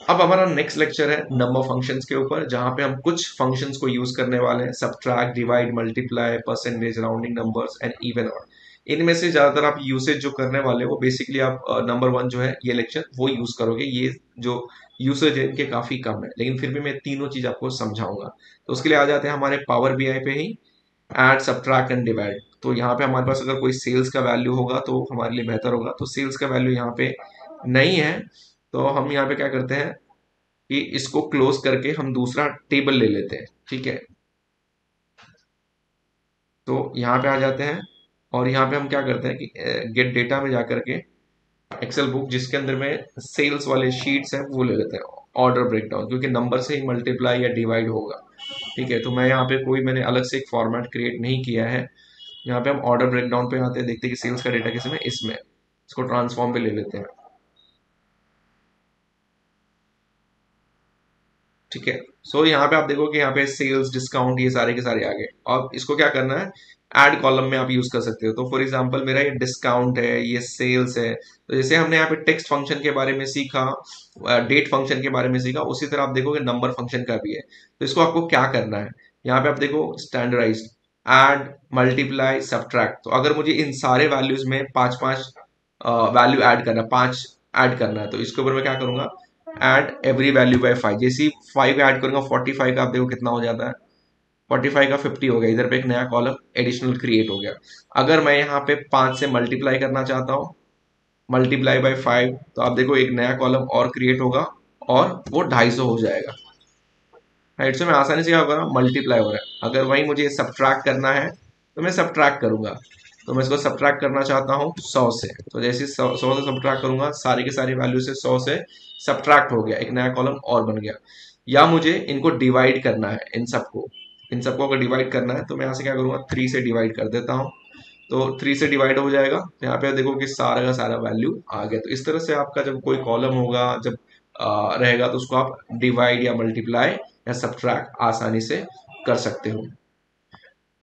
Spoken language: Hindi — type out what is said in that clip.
अब हमारा नेक्स्ट लेक्चर है नंबर फ़ंक्शंस के ऊपर, जहाँ पे हम कुछ फ़ंक्शंस को यूज़ करने वाले हैं subtract divide multiply percentage rounding numbers and even और इनमें से ज़्यादातर आप यूसेज जो करने वाले वो बेसिकली आप नंबर वन जो है, ये लेक्चर वो यूज़ करोगे। ये जो यूसेज है, इनके काफ़ी कम है। लेकिन फिर भी मैं तीनों चीज़ आपको समझाऊँगा। तो उसके लिए आ जाते हैं हमारे पावर बीआई पे ही एड सब्ट्रैक्ट एंड डिवाइड तो यहाँ पे हमारे पास अगर कोई सेल्स का वैल्यू होगा तो हमारे लिए बेहतर होगा। तो सेल्स का वैल्यू यहाँ पे नहीं है। तो हम यहाँ पे क्या करते हैं कि इसको क्लोज करके हम दूसरा टेबल ले लेते हैं, ठीक है? तो यहाँ पे आ जाते हैं और यहाँ पे हम क्या करते हैं कि गेट डेटा में जाकर के एक्सेल बुक जिसके अंदर में सेल्स वाले शीट्स हैं, वो ले लेते हैं। ऑर्डर ब्रेकडाउन क्योंकि नंबर से ही मल्टीप्लाई या डिवाइड होगा, ठीक है? तो मैं यहाँ पे कोई मैंने अलग से एक फॉर्मेट क्रिएट नहीं किया है। यहाँ पे हम ऑर्डर ब्रेकडाउन पे आते हैं, देखते हैं कि सेल्स का डेटा किसमें, इसमें। इसको ट्रांसफॉर्म पे ले लेते हैं। ठीक है? सो यहाँ पे आप देखो कि यहाँ पे सेल्स डिस्काउंट ये सारे के सारे आ गए। और इसको क्या करना है? एड कॉलम में आप यूज़ कर सकते हो। तो फॉर एग्ज़ाम्पल मेरा ये डिस्काउंट है, ये सेल्स है। तो जैसे हमने यहाँ पे टेक्स्ट फ़ंक्शन के बारे में सीखा डेट फ़ंक्शन के बारे में सीखा, उसी तरह आप देखोगे नंबर फ़ंक्शन का भी है। तो इसको आपको क्या करना है? यहाँ पे आप देखो स्टैंडर्डाइज एड मल्टीप्लाई सब्ट्रैक्ट तो अगर मुझे इन सारे वैल्यूज़ में पाँच पाँच वैल्यू ऐड करना, पाँच ऐड करना है तो इसके ऊपर मैं क्या करूँगा? Add every value by five जैसे फाइव ऐड करूँगा फोर्टी फाइव का आप देखो कितना हो जाता है। फोर्टी फाइव का फिफ्टी हो गया। इधर पे एक नया कॉलम एडिशनल क्रिएट हो गया। अगर मैं यहाँ पे पाँच से मल्टीप्लाई करना चाहता हूँ मल्टीप्लाई बाय फाइव तो आप देखो एक नया कॉलम और क्रिएट होगा और वो ढाई सौ हो जाएगा। राइट सो मैं आसानी से क्या होगा मल्टीप्लाई हो रहा है। अगर वही मुझे सब्ट्रैक्ट करना है तो मैं सब्ट्रैक्ट करूँगा। तो मैं इसको सब्ट्रैक्ट करना चाहता हूँ सौ से। तो जैसे सौ, से सब्ट्रैक्ट करूँगा, सारी के सारी वैल्यू से सौ से सब्ट्रैक्ट हो गया, एक नया कॉलम और बन गया। या मुझे इनको डिवाइड करना है, इन सबको। इन सबको अगर डिवाइड करना है तो मैं यहाँ से क्या करूँगा थ्री से डिवाइड कर देता हूँ। तो थ्री से डिवाइड हो जाएगा। तो यहाँ पे देखो कि सारा का सारा वैल्यू आ गया। तो इस तरह से आपका जब कोई कॉलम होगा, जब रहेगा तो उसको आप डिवाइड या मल्टीप्लाई या सब्ट्रैक्ट आसानी से कर सकते हो।